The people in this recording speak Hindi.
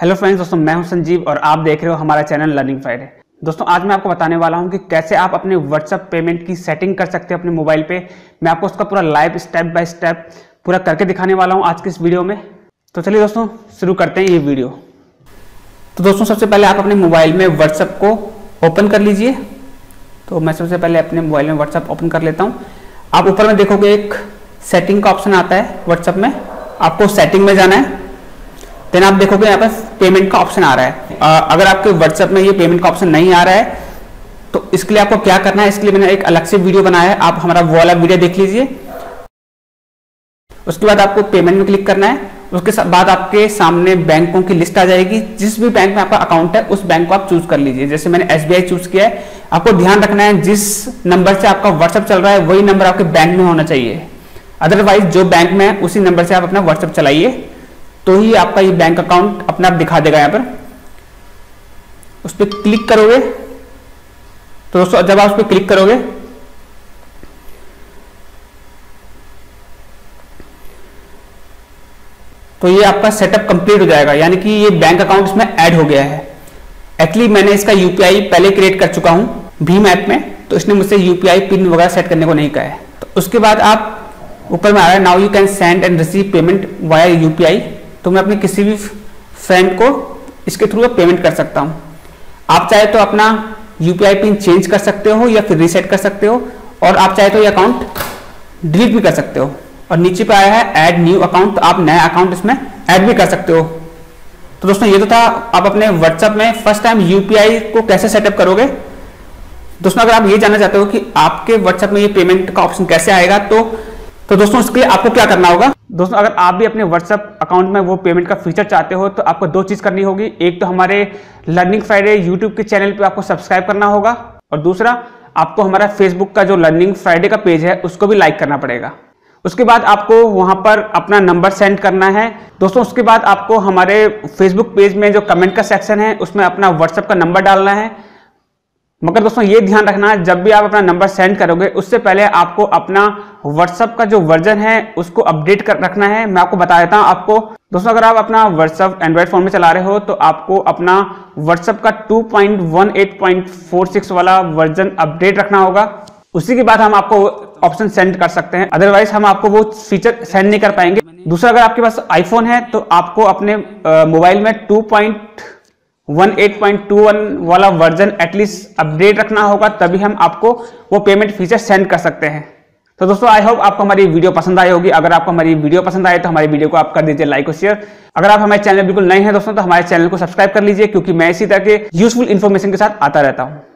हेलो फ्रेंड्स दोस्तों, मैं हूँ संजीव और आप देख रहे हो हमारा चैनल लर्निंग फ्राइडे दोस्तों, आज मैं आपको बताने वाला हूँ कि कैसे आप अपने व्हाट्सअप पेमेंट की सेटिंग कर सकते हैं अपने मोबाइल पे। मैं आपको उसका पूरा लाइव स्टेप बाय स्टेप पूरा करके दिखाने वाला हूँ आज के इस वीडियो में। तो चलिए दोस्तों, शुरू करते हैं ये वीडियो तो दोस्तों, सबसे पहले आप अपने मोबाइल में व्हाट्सएप को ओपन कर लीजिए। तो मैं सबसे पहले अपने मोबाइल में व्हाट्सएप ओपन कर लेता हूँ। आप ऊपर में देखोगे एक सेटिंग का ऑप्शन आता है व्हाट्सएप में। आपको सेटिंग में जाना है। देन आप देखोगे यहाँ पर पेमेंट का ऑप्शन आ रहा है। आ, अगर आपके व्हाट्सएप में ये पेमेंट का ऑप्शन नहीं आ रहा है तो इसके लिए आपको क्या करना है? इसके लिए मैंने एक अलग से वीडियो बनाया है। आप हमारा वो वाला वीडियो देख लीजिए। उसके बाद आपको पेमेंट में क्लिक करना है। उसके बाद आपके सामने बैंकों की लिस्ट आ जाएगी। जिस भी बैंक में आपका अकाउंट है उस बैंक को आप चूज़ कर लीजिए। जैसे मैंने एस चूज़ किया है आपको ध्यान रखना है जिस नंबर से आपका व्हाट्सएप चल रहा है वही नंबर आपके बैंक में होना चाहिए। अदरवाइज़ जो बैंक में है उसी नंबर से आप अपना व्हाट्सएप चलाइए। तो ही आपका ये बैंक अकाउंट अपने आप दिखा देगा यहाँ पर। उस पर क्लिक करोगे तो दोस्तों, जब आप उस पर क्लिक करोगे तो ये आपका सेटअप कंप्लीट हो जाएगा। यानी कि ये बैंक अकाउंट इसमें ऐड हो गया है। एक्चुअली मैंने इसका यूपीआई पहले क्रिएट कर चुका हूँ भीम ऐप में तो इसने मुझसे यूपीआई पिन वगैरह सेट करने को नहीं कहा है। तो उसके बाद आप ऊपर में आ रहा है now you can send and receive payment via UPI तो मैं अपने किसी भी फ्रेंड को इसके थ्रू पेमेंट कर सकता हूँ। आप चाहे तो अपना यूपीआई पिन चेंज कर सकते हो या फिर रीसेट कर सकते हो, और आप चाहे तो ये अकाउंट डिलीट भी कर सकते हो। और नीचे पे आया है ऐड न्यू अकाउंट तो आप नया अकाउंट इसमें ऐड भी कर सकते हो। तो दोस्तों, ये तो था आप अपने व्हाट्सएप में फ़र्स्ट टाइम यूपीआई को कैसे सेटअप करोगे। दोस्तों, अगर आप ये जानना चाहते हो कि आपके व्हाट्सएप में ये पेमेंट का ऑप्शन कैसे आएगा तो तो दोस्तों, इसके लिए आपको क्या करना होगा? दोस्तों, अगर आप भी अपने व्हाट्सएप अकाउंट में वो पेमेंट का फीचर चाहते हो तो आपको दो चीज़ करनी होगी। एक तो हमारे लर्निंग फ्राइडे यूट्यूब के चैनल पर आपको सब्सक्राइब करना होगा, और दूसरा, आपको हमारा फेसबुक का जो लर्निंग फ्राइडे का पेज है, उसको भी लाइक करना पड़ेगा। उसके बाद आपको वहाँ पर अपना नंबर सेंड करना है। दोस्तों, उसके बाद आपको हमारे फेसबुक पेज में जो कमेंट का सेक्शन है, उसमें अपना व्हाट्सएप का नंबर डालना है। मगर दोस्तों, ये ध्यान रखना, जब भी आप अपना नंबर सेंड करोगे, उससे पहले आपको अपना व्हाट्सअप का जो वर्जन है, उसको अपडेट कर रखना है। मैं आपको बता देता हूँ, आपको, दोस्तों, अगर आप अपना व्हाट्सअप एंड्रॉइड फ़ोन में चला रहे हो तो आपको अपना व्हाट्सअप का 2.18.46 वाला वर्जन अपडेट रखना होगा। उसी के बाद हम आपको ऑप्शन सेंड कर सकते हैं। अदरवाइज़ हम आपको वो फीचर सेंड नहीं कर पाएँगे। दूसरा, अगर आपके पास आईफोन है तो आपको अपने मोबाइल में टू 18.21 वाला वर्जन एटलीस्ट अपडेट रखना होगा, तभी हम आपको वो पेमेंट फीचर सेंड कर सकते हैं। तो दोस्तों आई होप आपको हमारी वीडियो पसंद आई होगी। अगर आपको हमारी वीडियो पसंद आए तो हमारी वीडियो को आप कर दीजिए लाइक और शेयर अगर आप हमारे चैनल बिल्कुल नए हैं दोस्तों तो हमारे चैनल को सब्सक्राइब कर लीजिए, क्योंकि मैं इसी तरह के यूजफुल इन्फॉर्मेशन के साथ आता रहता हूँ।